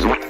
is what